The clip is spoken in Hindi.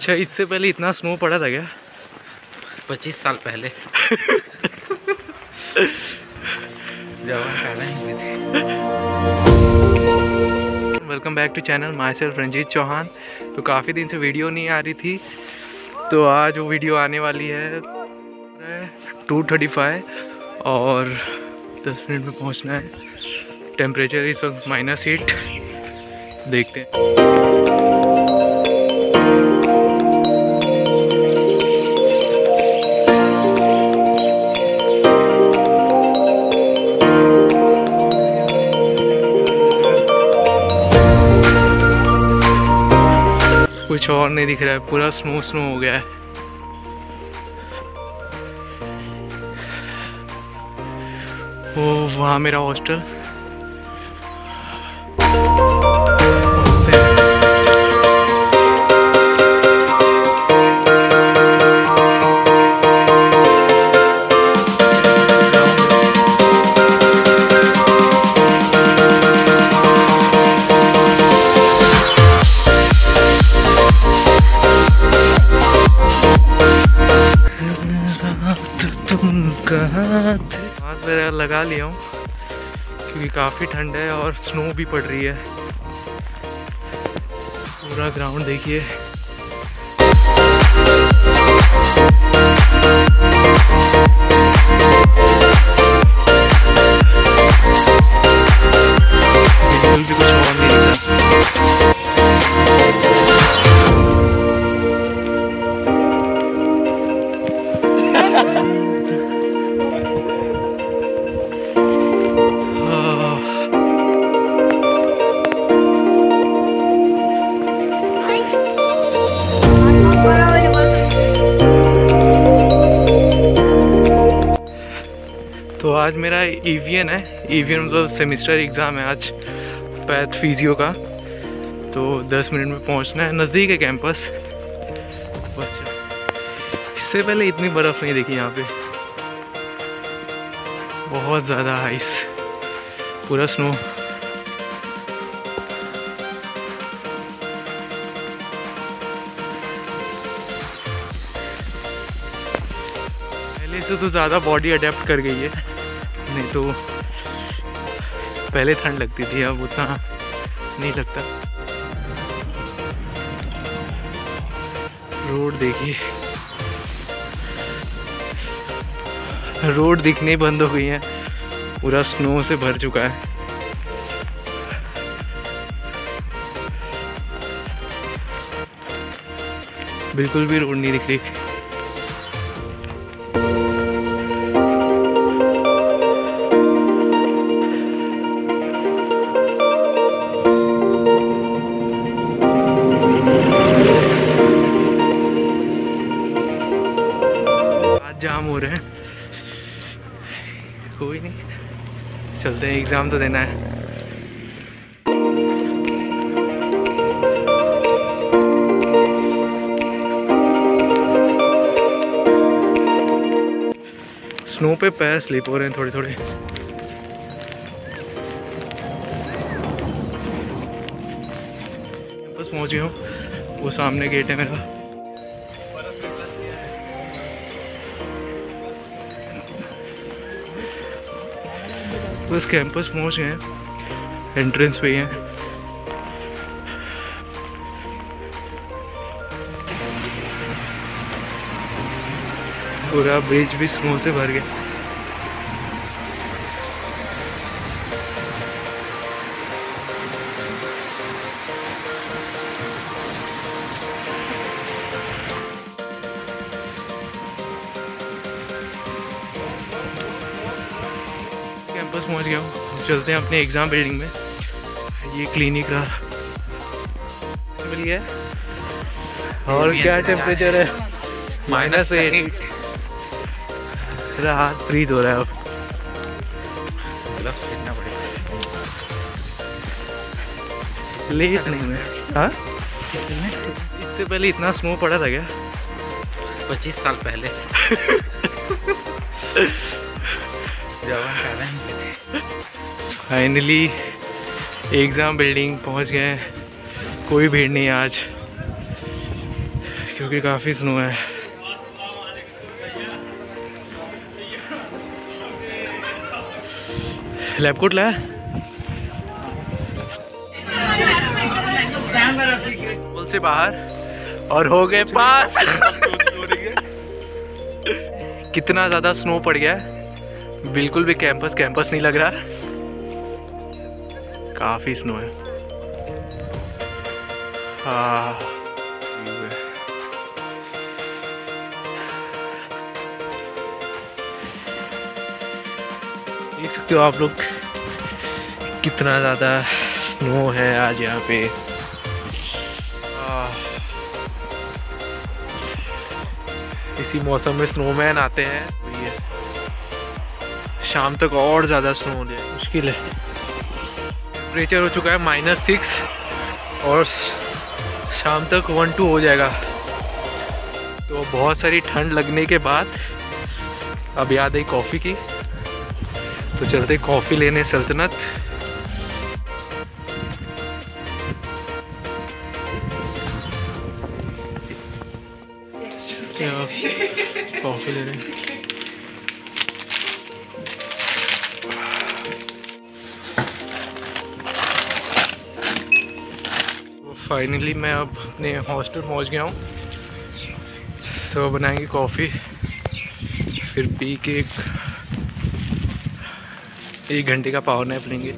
अच्छा इससे पहले इतना स्नो पड़ा था क्या? पच्चीस साल पहले। Welcome back to channel myself Ranjit Chauhan तो काफ़ी दिन से वीडियो नहीं आ रही थी तो आज वो वीडियो आने वाली है। टू थर्टी फाइव और दस मिनट में पहुँचना है। टेम्परेचर इस वक्त माइनस एट देखते हैं। और नहीं दिख रहा है, पूरा स्नो स्नो हो गया है। वो वहाँ मेरा हॉस्टल वगैरह लगा लिया हूँ, क्योंकि काफ़ी ठंड है और स्नो भी पड़ रही है। पूरा ग्राउंड देखिए। बिल्कुल। तो आज मेरा ईवीएन है। ईवीएन मतलब सेमिस्टर एग्ज़ाम है आज, पैथ फिजियो का। तो 10 मिनट में पहुँचना है। नज़दीक है कैंपस। बस इससे पहले इतनी बर्फ़ नहीं देखी यहाँ पे। बहुत ज़्यादा आइस पूरा स्नो पहले से तो ज़्यादा बॉडी अडेप्ट कर गई है। नहीं तो पहले ठंड लगती थी, अब उतना नहीं लगता। रोड देखिए। रोड दिखने बंद हो गई है। पूरा स्नो से भर चुका है। बिल्कुल भी रोड नहीं दिख रही। कोई नहीं। चलते हैं एग्ज़ाम तो देना है। स्नो पे पैर स्लिप हो रहे हैं थोड़े थोड़े बस पहुँच गया हूँ। वो सामने गेट है मेरा। बस कैंपस पहुँच गए हैं। एंट्रेंस पे हैं पूरा ब्रिज भी स्नो से भर गया। पहुँच गया हूँ। चलते हैं अपने एग्ज़ाम बिल्डिंग में। ये क्लिनिक रहा। मिल गया और क्या टेम्परेचर है? माइनस एट हाथ फ्रीज हो रहा है अब। ग्लव्स खरीदना पड़ेगा। लेट नहीं मैं हाँ? इससे पहले इतना स्नो पड़ा था क्या? पच्चीस साल पहले। फाइनली एग्ज़ाम बिल्डिंग पहुँच गए हैं। कोई भीड़ नहीं आज, क्योंकि काफ़ी स्नो है। लैपकोट लाया? पुल से बाहर, और हो गए पास। कितना ज़्यादा स्नो पड़ गया बिल्कुल भी कैंपस कैंपस नहीं लग रहा। काफ़ी स्नो है। हाँ। देख सकते हो आप लोग कितना ज़्यादा स्नो है आज यहाँ पे। इसी मौसम में स्नोमैन आते हैं तो शाम तक और ज़्यादा स्नो होने मुश्किल है। टेम्परेचर हो चुका है माइनस सिक्स और शाम तक वन टू हो जाएगा। तो बहुत सारी ठंड लगने के बाद अब याद आई कॉफ़ी की। तो चलते कॉफ़ी लेने सल्तनत। कॉफ़ी ले रहे हैं फाइनली मैं अब अपने हॉस्टल पहुँच गया हूँ। तो बनाएँगे कॉफ़ी फिर पी के एक एक घंटे का पावर नैप लेंगे।